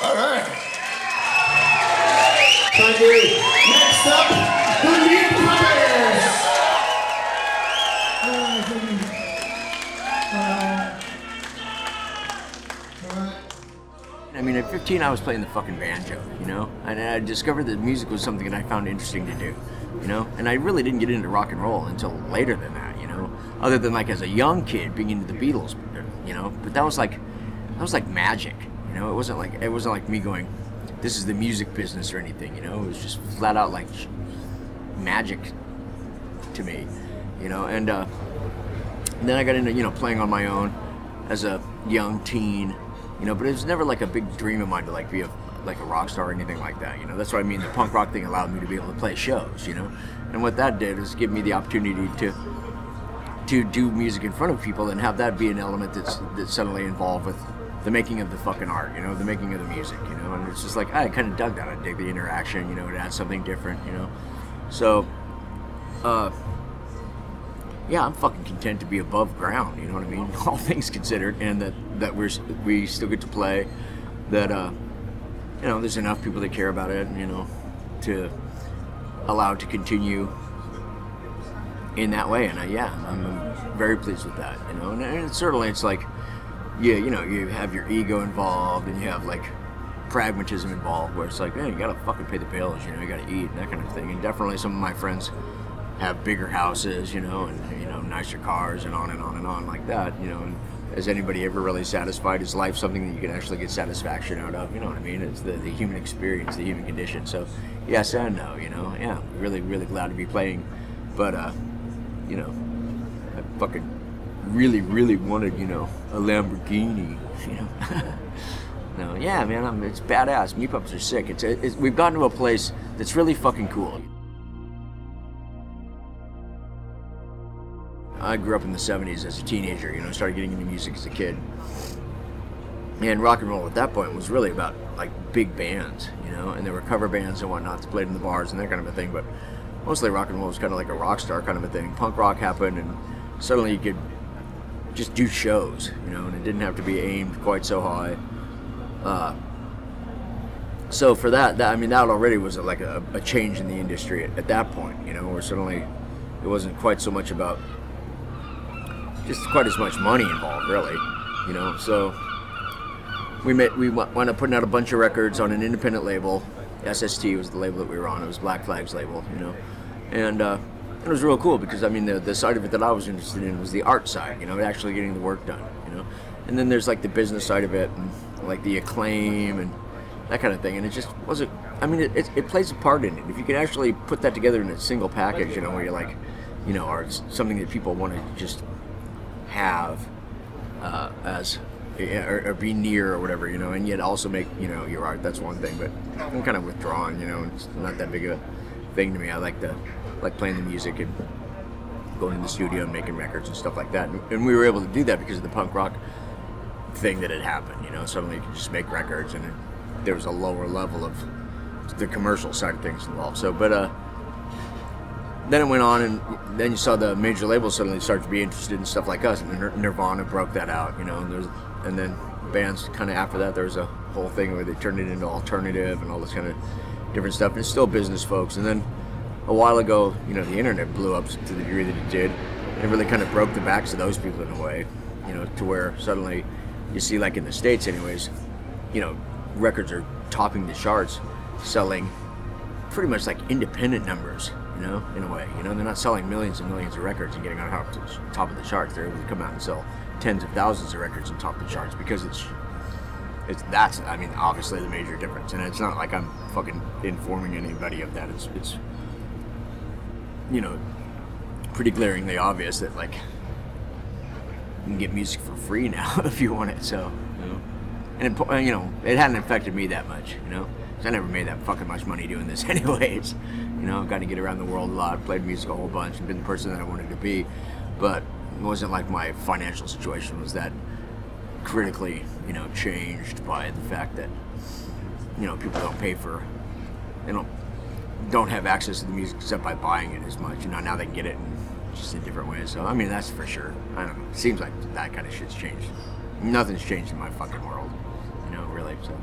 All right. Thank you. Next up, the Meat Puppets. I mean, at 15, I was playing the fucking banjo, you know? And I discovered that music was something that I found interesting to do, you know? And I really didn't get into rock and roll until later than that, you know? Other than like as a young kid being into the Beatles, you know? But that was like, that was like magic, you know? It wasn't like, it wasn't like me going, this is the music business or anything, you know? It was just flat out like magic to me, you know? And, uh, and then I got into, you know, playing on my own as a young teen, you know, but it was never like a big dream of mine to like be a like a rock star or anything like that, you know. That's what I mean. The punk rock thing allowed me to be able to play shows, you know, and what that did is give me the opportunity to to do music in front of people and have that be an element that's that's suddenly involved with the making of the fucking art, you know, the making of the music, you know, and it's just like I kind of dug that. I dig the interaction, you know, it adds something different, you know. So, uh, yeah, I'm fucking content to be above ground. You know what I mean? All things considered, and that that we're we still get to play. That uh, you know, there's enough people that care about it. You know, to allow it to continue in that way. And I, yeah, I'm, very pleased with that. You know, and, and certainly it's like, yeah, you know, you have your ego involved, and you have like pragmatism involved, where it's like, hey, you gotta fucking pay the bills. You know, you gotta eat and that kind of thing. And definitely some of my friends have bigger houses, you know, and you know, nicer cars, and on and on and on like that, you know. And has anybody ever really satisfied? Is life something that you can actually get satisfaction out of? You know what I mean? It's the, the human experience, the human condition. So, yes and no, you know. Yeah, really, really glad to be playing, but uh, you know, I fucking really, really wanted, you know, a Lamborghini, you know. no, yeah, man, I'm, it's badass. Meat pups are sick. It's, it's we've gotten to a place that's really fucking cool. I grew up in the 70s as a teenager, you know, started getting into music as a kid. And rock and roll at that point was really about like big bands, you know, and there were cover bands and whatnot that played in the bars and that kind of a thing. But mostly rock and roll was kind of like a rock star kind of a thing. Punk rock happened, and suddenly you could just do shows, you know, and it didn't have to be aimed quite so high. Uh, so for that, that I mean, that already was like a, a change in the industry at, at that point, you know, where suddenly it wasn't quite so much about just quite as much money involved, really. You know, so we made we wound up putting out a bunch of records on an independent label. SST was the label that we were on. It was Black Flag's label, you know, and uh, it was real cool because I mean the the side of it that I was interested in was the art side, you know, actually getting the work done, you know, and then there's like the business side of it and like the acclaim and that kind of thing, and it just wasn't. I mean, it, it, it plays a part in it. If you can actually put that together in a single package, you know, where you're like, you know, or it's something that people want to just have uh, as or, or, be near or whatever, you know, and yet also make you know your art. That's one thing, but I'm kind of withdrawn, you know. It's not that big of a thing to me. I like the like playing the music and going in the studio and making records and stuff like that. And, and we were able to do that because of the punk rock thing that had happened. You know, suddenly you could just make records, and it, there was a lower level of the commercial side of things involved. So, but uh then it went on, and then you saw the major labels suddenly start to be interested in stuff like us, and Nirvana broke that out, you know. And there's, and then bands kind of after that, there was a whole thing where they turned it into alternative and all this kind of different stuff. And it's still business folks. And then a while ago, you know, the internet blew up to the degree that it did. It really kind of broke the backs of those people in a way, you know, to where suddenly you see, like in the states, anyways, you know, records are topping the charts, selling pretty much like independent numbers you know, in a way. You know, they're not selling millions and millions of records and getting on top, of the charts. They're able to come out and sell tens of thousands of records and top the charts because it's it's that's I mean obviously the major difference. And it's not like I'm fucking informing anybody of that. It's it's you know pretty glaringly obvious that like you can get music for free now if you want it. So you know, and it, uh, you know it hadn't affected me that much. You know. because I never made that fucking much money doing this, anyways. You know, I've got to get around the world a lot, played music a whole bunch, and been the person that I wanted to be. But it wasn't like my financial situation was that critically, you know, changed by the fact that, you know, people don't pay for, they don't, don't have access to the music except by buying it as much. You know, now they can get it in just in different ways. So, I mean, that's for sure. I don't know. Seems like that kind of shit's changed. Nothing's changed in my fucking world, you know, really. So.